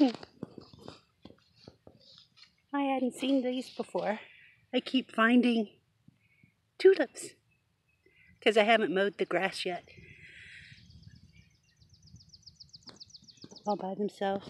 Hmm. I hadn't seen these before. I keep finding tulips because I haven't mowed the grass yet. All by themselves.